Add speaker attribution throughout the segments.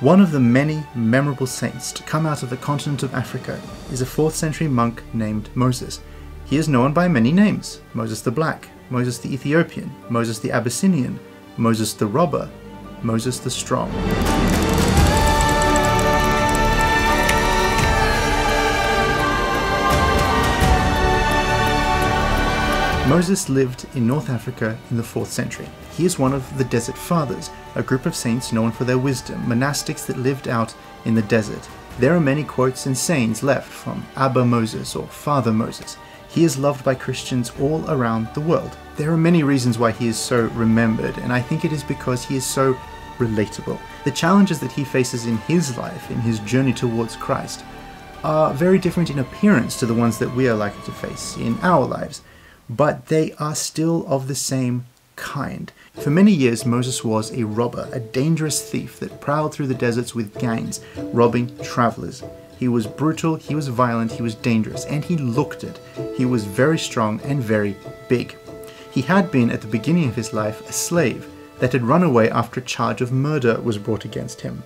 Speaker 1: One of the many memorable saints to come out of the continent of Africa is a 4th century monk named Moses. He is known by many names Moses the Black, Moses the Ethiopian, Moses the Abyssinian, Moses the Robber, Moses the Strong. Moses lived in North Africa in the 4th century. He is one of the Desert Fathers, a group of saints known for their wisdom, monastics that lived out in the desert. There are many quotes and sayings left from Abba Moses or Father Moses. He is loved by Christians all around the world. There are many reasons why he is so remembered, and I think it is because he is so relatable. The challenges that he faces in his life, in his journey towards Christ, are very different in appearance to the ones that we are likely to face in our lives but they are still of the same kind. For many years, Moses was a robber, a dangerous thief that prowled through the deserts with gangs, robbing travelers. He was brutal, he was violent, he was dangerous, and he looked it. He was very strong and very big. He had been, at the beginning of his life, a slave that had run away after a charge of murder was brought against him.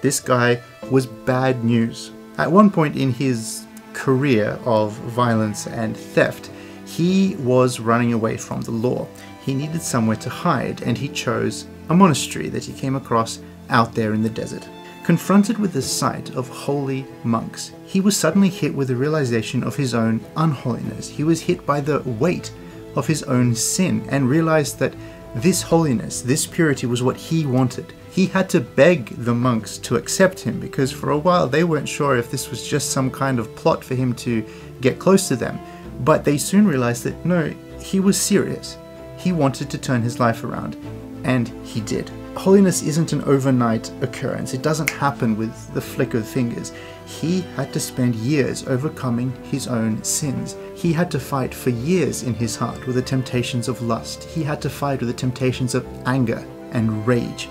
Speaker 1: This guy was bad news. At one point in his career of violence and theft, he was running away from the law. He needed somewhere to hide, and he chose a monastery that he came across out there in the desert. Confronted with the sight of holy monks, he was suddenly hit with the realization of his own unholiness. He was hit by the weight of his own sin and realized that this holiness, this purity was what he wanted. He had to beg the monks to accept him because for a while they weren't sure if this was just some kind of plot for him to get close to them. But they soon realized that no, he was serious. He wanted to turn his life around, and he did. Holiness isn't an overnight occurrence, it doesn't happen with the flick of fingers. He had to spend years overcoming his own sins. He had to fight for years in his heart with the temptations of lust. He had to fight with the temptations of anger and rage.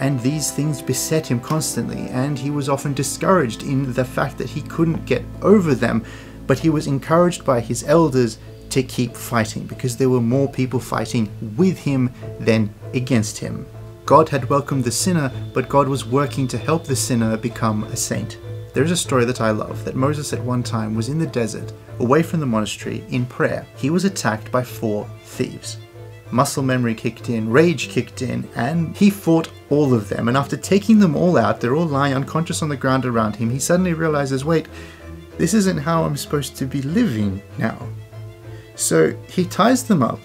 Speaker 1: And these things beset him constantly, and he was often discouraged in the fact that he couldn't get over them but he was encouraged by his elders to keep fighting because there were more people fighting with him than against him. God had welcomed the sinner, but God was working to help the sinner become a saint. There is a story that I love that Moses at one time was in the desert, away from the monastery, in prayer. He was attacked by four thieves. Muscle memory kicked in, rage kicked in, and he fought all of them. And after taking them all out, they're all lying unconscious on the ground around him, he suddenly realizes wait, this isn't how I'm supposed to be living now. So he ties them up,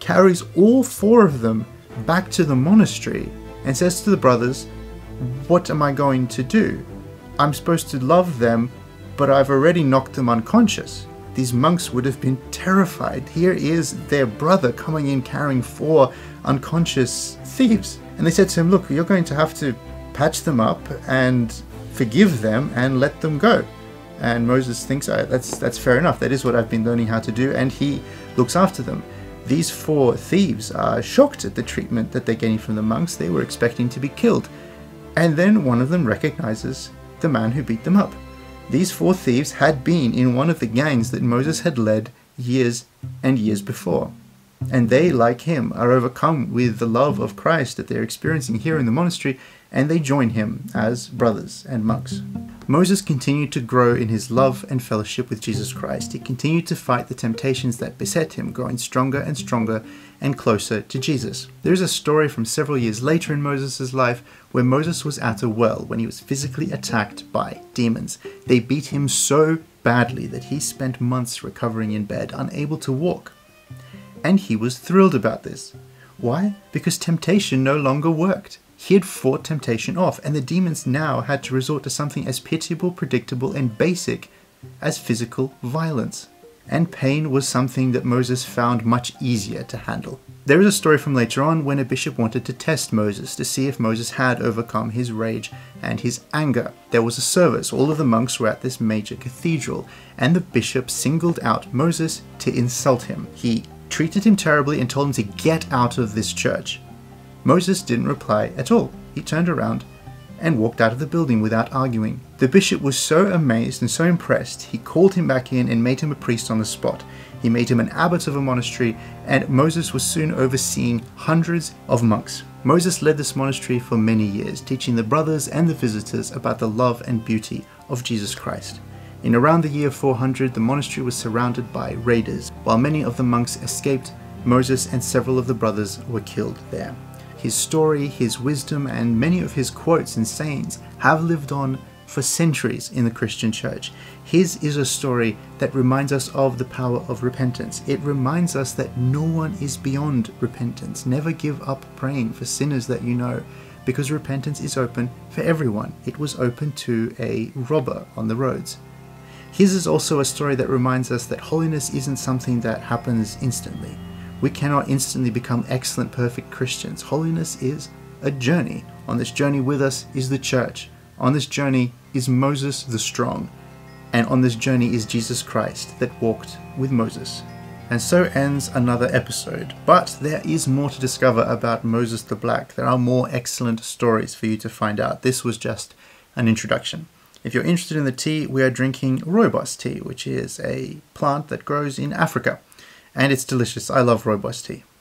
Speaker 1: carries all four of them back to the monastery, and says to the brothers, What am I going to do? I'm supposed to love them, but I've already knocked them unconscious. These monks would have been terrified. Here is their brother coming in carrying four unconscious thieves. And they said to him, Look, you're going to have to patch them up and forgive them and let them go. And Moses thinks, that's, that's fair enough. That is what I've been learning how to do. And he looks after them. These four thieves are shocked at the treatment that they're getting from the monks. They were expecting to be killed. And then one of them recognizes the man who beat them up. These four thieves had been in one of the gangs that Moses had led years and years before. And they, like him, are overcome with the love of Christ that they're experiencing here in the monastery, and they join him as brothers and monks. Moses continued to grow in his love and fellowship with Jesus Christ. He continued to fight the temptations that beset him, growing stronger and stronger and closer to Jesus. There is a story from several years later in Moses' life where Moses was at a well when he was physically attacked by demons. They beat him so badly that he spent months recovering in bed, unable to walk. And he was thrilled about this. Why? Because temptation no longer worked. He had fought temptation off, and the demons now had to resort to something as pitiable, predictable, and basic as physical violence. And pain was something that Moses found much easier to handle. There is a story from later on when a bishop wanted to test Moses to see if Moses had overcome his rage and his anger. There was a service, all of the monks were at this major cathedral, and the bishop singled out Moses to insult him. He treated him terribly and told him to get out of this church. Moses didn't reply at all. He turned around and walked out of the building without arguing. The bishop was so amazed and so impressed, he called him back in and made him a priest on the spot. He made him an abbot of a monastery, and Moses was soon overseeing hundreds of monks. Moses led this monastery for many years, teaching the brothers and the visitors about the love and beauty of Jesus Christ. In around the year 400, the monastery was surrounded by raiders. While many of the monks escaped, Moses and several of the brothers were killed there. His story, his wisdom, and many of his quotes and sayings have lived on for centuries in the Christian church. His is a story that reminds us of the power of repentance. It reminds us that no one is beyond repentance. Never give up praying for sinners that you know, because repentance is open for everyone. It was open to a robber on the roads. His is also a story that reminds us that holiness isn't something that happens instantly. We cannot instantly become excellent, perfect Christians. Holiness is a journey. On this journey with us is the church. On this journey is Moses the Strong. And on this journey is Jesus Christ that walked with Moses. And so ends another episode. But there is more to discover about Moses the Black. There are more excellent stories for you to find out. This was just an introduction. If you're interested in the tea, we are drinking rooibos tea, which is a plant that grows in Africa. And it's delicious. I love rooibos tea.